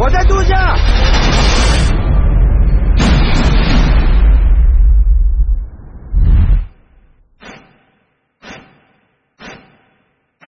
我在度假。